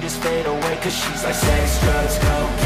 just fade away Cause she's like sex, drugs, cocaine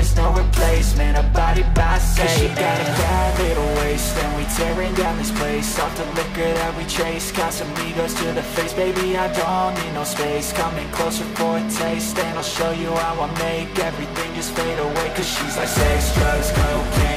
is no replacement, a body by Cause she got a bad little waist And we tearing down this place. Off the liquor that we chase Casamigos to the face. Baby, I don't need no space. Coming closer for a taste And I'll show you how I make Everything just fade away. Cause she's like sex, drugs, cocaine